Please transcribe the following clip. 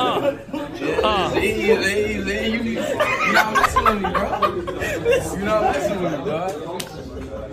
Ah. Uh, uh. Easy, easy, easy. You, you're not messing with me, bro. You're not messing with me, bro.